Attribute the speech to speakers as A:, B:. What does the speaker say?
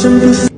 A: 生不思。